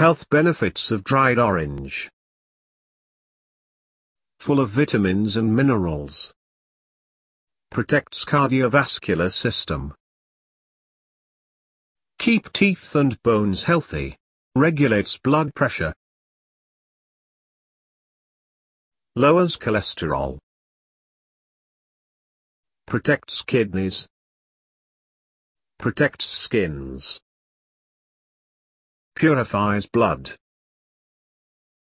Health benefits of dried orange. Full of vitamins and minerals. Protects cardiovascular system. Keep teeth and bones healthy. Regulates blood pressure. Lowers cholesterol. Protects kidneys. Protects skins. Purifies blood.